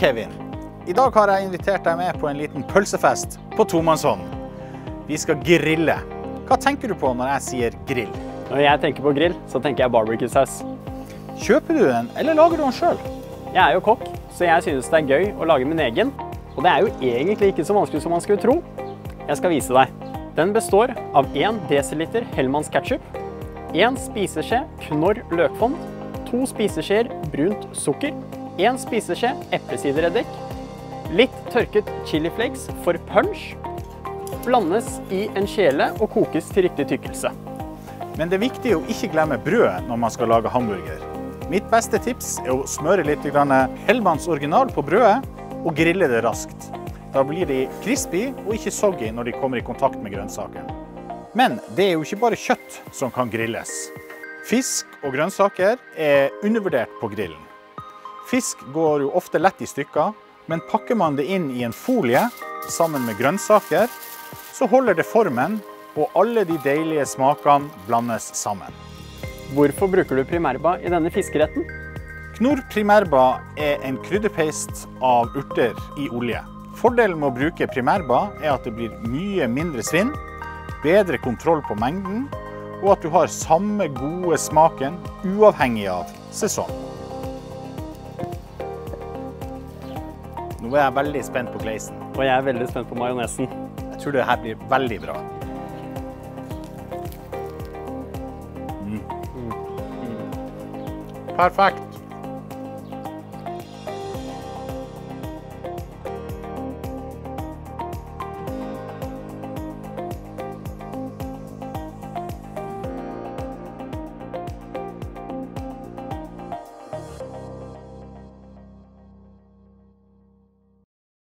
Kevin. I dag har jeg invitert deg med på en liten pølsefest på tomannshånd. Vi skal grille. Hva tenker du på når jeg sier grill? Når jeg tenker på grill, så tenker jeg barbecue-saus. Kjøper du den, eller lager du den sjøl? Jeg er jo kokk, så jeg synes det er gøy å lage min egen. Og det er jo egentlig ikke så vanskelig som man skulle tro. Jeg skal vise deg. Den består av 1 dl Hellmanns ketchup, 1 spiseskje Knorr løkfond, 2 spiseskjeer brunt sukker, 1 spiseskje eplesidereddik, litt tørket chiliflakes for punch, blandes i en kjele og kokes til riktig tykkelse. Men det er viktig å ikke glemme brødet når man skal lage hamburger. Mitt beste tips er å smøre litt Hellmanns original på brødet og grille det raskt. Da blir de crispy og ikke soggy når de kommer i kontakt med grønnsakene. Men det er jo ikke bare kjøtt som kan grilles. Fisk og grønnsaker er undervurdert på grillen. Fisk går jo ofte lett i stykker, men pakker man det inn i en folie sammen med grønnsaker, så holder det formen, og alle de deilige smakene blandes sammen. Hvorfor bruker du primærba i denne fiskeretten? Knorr primærba er en krydderpaste av urter i olje. Fordelen med å bruke primærba er at det blir mye mindre svinn, bedre kontroll på mengden, og at du har samme gode smaken uavhengig av sesong. Nå er jeg veldig spent på gleisen. Og jeg er veldig spent på majonesen. Jeg tror det her blir veldig bra. Mm. Perfekt.